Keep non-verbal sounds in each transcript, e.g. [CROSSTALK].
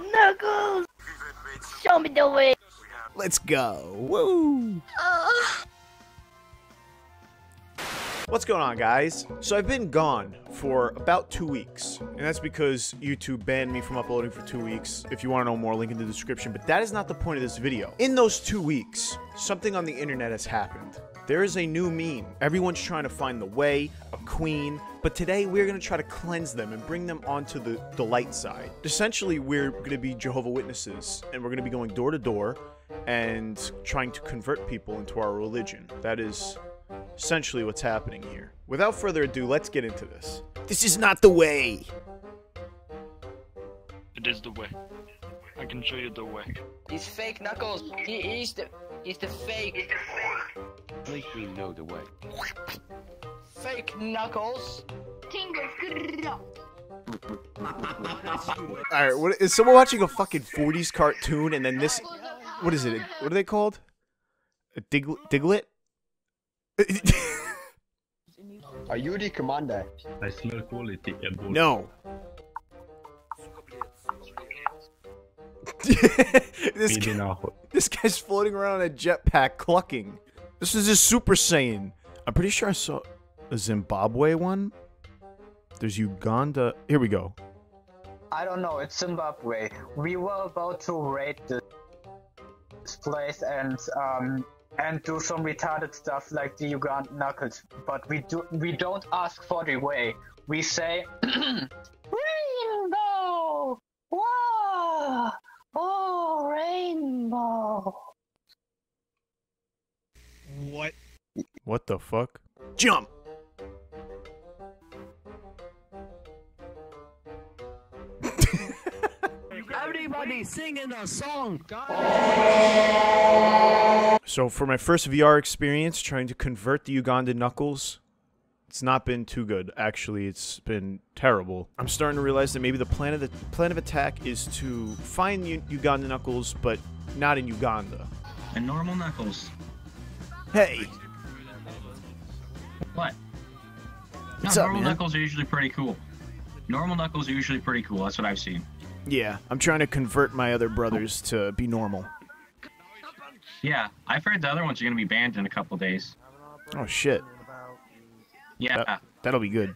Knuckles! Show me the way! Let's go. Woo! Uh. What's going on, guys? So I've been gone for about two weeks, and that's because YouTube banned me from uploading for two weeks. If you want to know more, link in the description. But that is not the point of this video. In those two weeks, something on the internet has happened. There is a new meme. Everyone's trying to find the way, a queen, but today we're going to try to cleanse them and bring them onto the, the light side. Essentially, we're going to be Jehovah Witnesses, and we're going to be going door to door and trying to convert people into our religion. That is essentially what's happening here. Without further ado, let's get into this. This is not the way. It is the way. I can show you the way. He's fake Knuckles. He, he's the he's the fake At least we know the way. fake Knuckles. All right, what is someone watching a fucking 40s cartoon and then this what is it? What are they called? A dig, Diglett? [LAUGHS] Are you the commander? I smell quality and no. [LAUGHS] [LAUGHS] this, guy, this guy's floating around in a jetpack clucking. This is a Super Saiyan. I'm pretty sure I saw a Zimbabwe one. There's Uganda. Here we go. I don't know. It's Zimbabwe. We were about to raid this place and um and do some retarded stuff like the Ugandan Knuckles, but we do we don't ask for the way. We say [CLEARS THROAT] rainbow. Wow! Oh, rainbow. What What the fuck? Jump! Everybody singing a song. So for my first VR experience trying to convert the Ugandan Knuckles, it's not been too good. Actually, it's been terrible. I'm starting to realize that maybe the plan of the plan of attack is to find U- Ugandan Knuckles, but not in Uganda. And normal knuckles. Hey, What? What's no, up, normal man? knuckles are usually pretty cool. Normal knuckles are usually pretty cool. That's what I've seen. yeah, I'm trying to convert my other brothers to be normal. Yeah, I've heard the other ones are gonna be banned in a couple days. Oh shit, Yeah, that, that'll be good.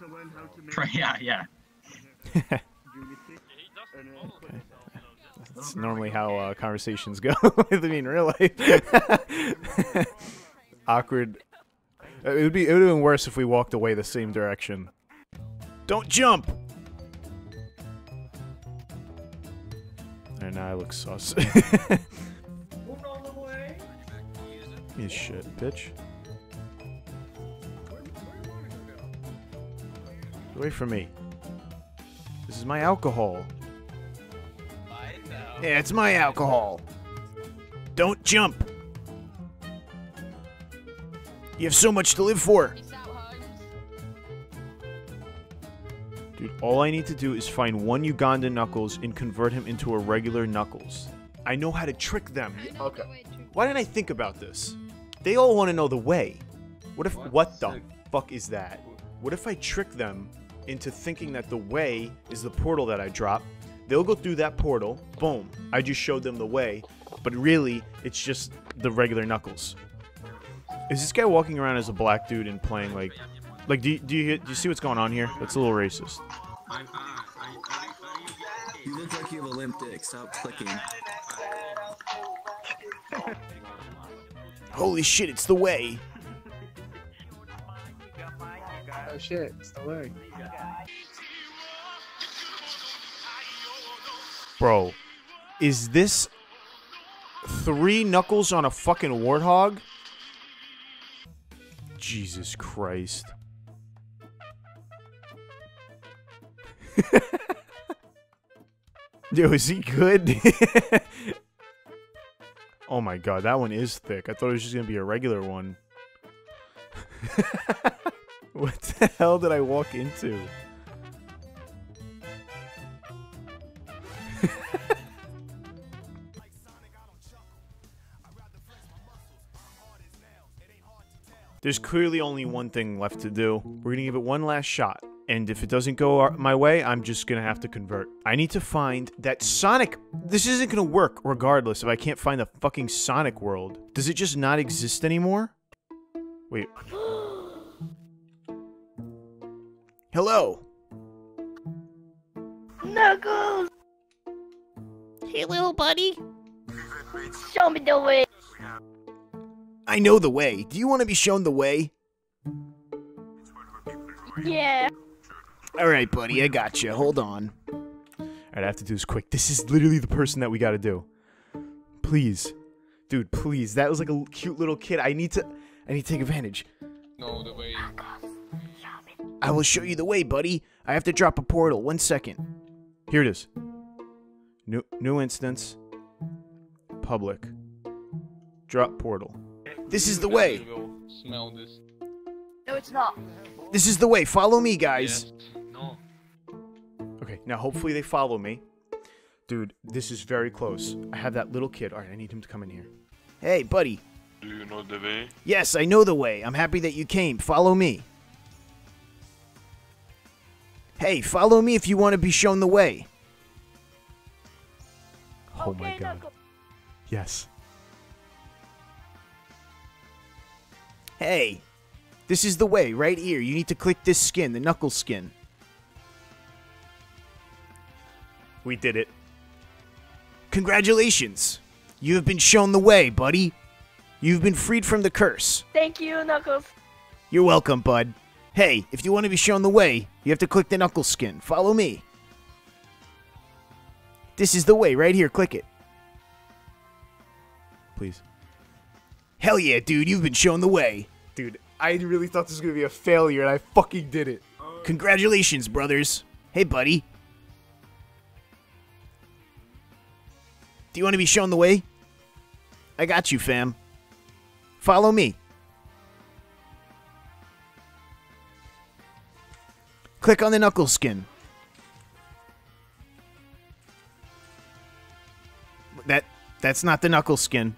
[LAUGHS] yeah, yeah. [LAUGHS] [LAUGHS] That's normally how uh, conversations go. [LAUGHS] I mean, in real life. [LAUGHS] Awkward. It would be. It would have been worse if we walked away the same direction. Don't jump. And now I look sus. [LAUGHS] You shit, bitch. Get away from me. This is my alcohol. Yeah, it's my alcohol. Don't jump. You have so much to live for. Dude, all I need to do is find one Ugandan Knuckles and convert him into a regular Knuckles. I know how to trick them. Okay. Why didn't I think about this? They all want to know the way. What if what the fuck is that? What if I trick them into thinking that the way is the portal that I dropped? They'll go through that portal. Boom. I just showed them the way, but really it's just the regular Knuckles. Is this guy walking around as a black dude and playing like like do you, do you do you see what's going on here? That's a little racist. You look like you have a limp dick. Stop clicking. [LAUGHS] Holy shit, it's the way. Oh shit, it's the way. Bro, is this three knuckles on a fucking warthog? Jesus Christ. [LAUGHS] Yo, is he good? [LAUGHS] oh my god, that one is thick. I thought it was just gonna be a regular one. [LAUGHS] what the hell did I walk into? [LAUGHS] There's clearly only one thing left to do. We're gonna give it one last shot. And if it doesn't go my way, I'm just gonna have to convert. I need to find that Sonic. This isn't gonna work regardless if I can't find the fucking Sonic world. Does it just not exist anymore? Wait. [GASPS] Hello. Knuckles! Hey, little buddy. Show me the way. I know the way. Do you want to be shown the way? Yeah. All right, buddy, I got you. Hold on. All right, I have to do this quick. This is literally the person that we got to do. Please, dude, please. That was like a cute little kid. I need to, I need to take advantage. No, the way. I will show you the way, buddy. I have to drop a portal. One second. Here it is. New, new instance. Public. Drop portal. This is the way. Smell this. No, it's not. This is the way. Follow me, guys. Yes. No. Okay, now hopefully they follow me. Dude, this is very close. I have that little kid. All right, I need him to come in here. Hey, buddy. Do you know the way? Yes, I know the way. I'm happy that you came. Follow me. Hey, follow me if you want to be shown the way. Oh okay, my god. Knuckles. Yes. Hey, this is the way right here. You need to click this skin, the knuckle skin. We did it. Congratulations. You have been shown the way, buddy. You've been freed from the curse. Thank you, Knuckles. You're welcome, bud. Hey, if you want to be shown the way, you have to click the knuckle skin. Follow me. This is the way right here. Click it. Please. Hell yeah, dude. You've been shown the way. Dude, I really thought this was going to be a failure, and I fucking did it. Congratulations, brothers. Hey, buddy. Do you want to be shown the way? I got you, fam. Follow me. Click on the knuckle skin. That's not the knuckle skin.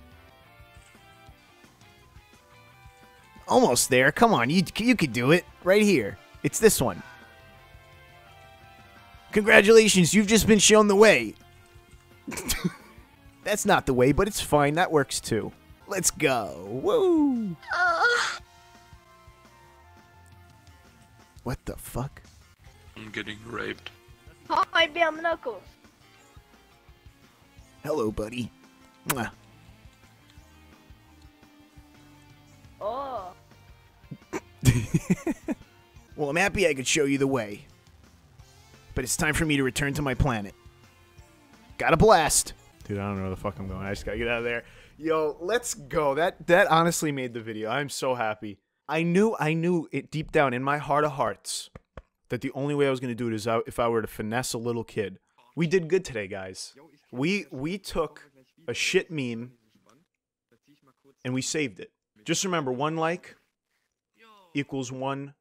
Almost there. Come on, you you could do it right here. It's this one. Congratulations, you've just been shown the way. [LAUGHS] that's not the way, but it's fine. That works too. Let's go. Woo! What the fuck? I'm getting raped. Hi, Bam Knuckles. Hello, buddy. Mwah. Oh. [LAUGHS] Well, I'm happy I could show you the way. But it's time for me to return to my planet. Got a blast. Dude, I don't know where the fuck I'm going. I just gotta get out of there. Yo, let's go. That that honestly made the video. I'm so happy. I knew I knew it deep down in my heart of hearts that the only way I was gonna do it is if I were to finesse a little kid. We did good today, guys. We we took a shit meme and we saved it. Just remember, one like equals one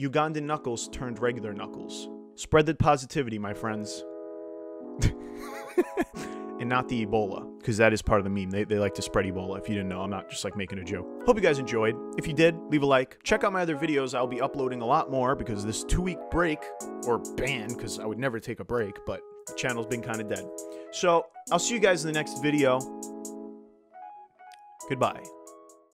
Ugandan knuckles turned regular knuckles. Spread the positivity, my friends. [LAUGHS] and not the Ebola, because that is part of the meme. They, they like to spread Ebola. If you didn't know, I'm not just like making a joke. Hope you guys enjoyed. If you did, leave a like. Check out my other videos. I'll be uploading a lot more because this two week break, or ban, because I would never take a break, but the channel's been kind of dead. So I'll see you guys in the next video. Goodbye.